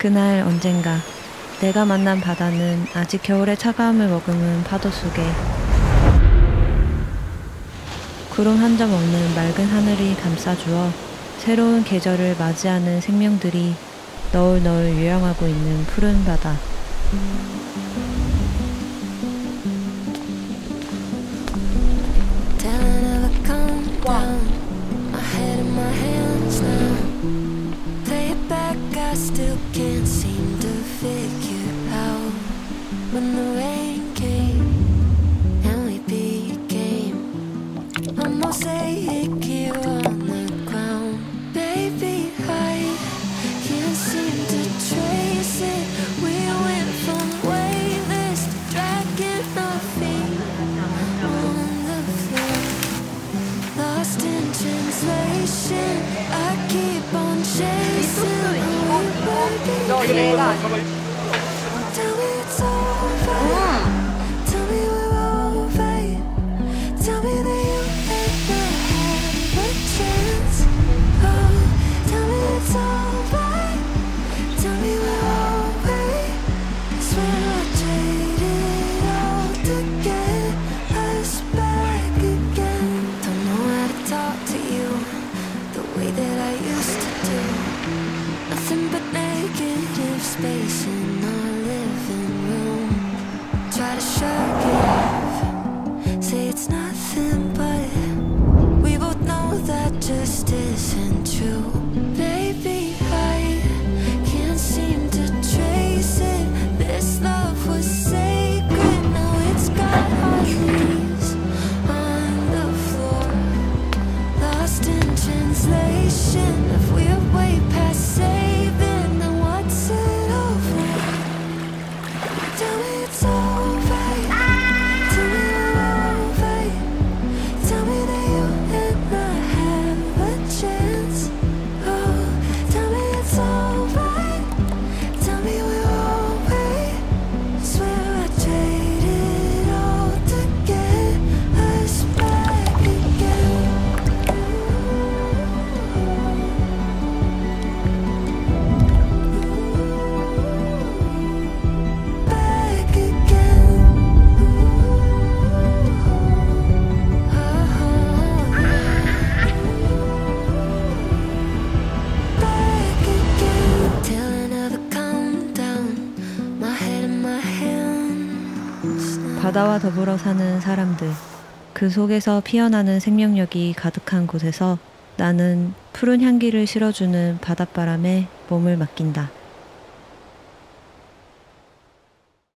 그날 언젠가 내가 만난 바다는 아직 겨울의 차가움을 머금은 파도 속에 구름 한 점 없는 맑은 하늘이 감싸주어 새로운 계절을 맞이하는 생명들이 너울너울 유영하고 있는 푸른 바다. Still can't seem to figure out when the rain came and we became a mosaic here on the ground. Baby, I can't seem to trace it. We went from weightless to dragging our feet on the floor. Lost in translation, I keep on chasing. 给我一 it's nothing, but we both know that just isn't true. Baby, I can't seem to trace it. This love was sacred, now it's got our knees on the floor. Lost in translation, if we're way past saving, 바다와 더불어 사는 사람들. 그 속에서 피어나는 생명력이 가득한 곳에서 나는 푸른 향기를 실어주는 바닷바람에 몸을 맡긴다.